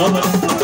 Baba.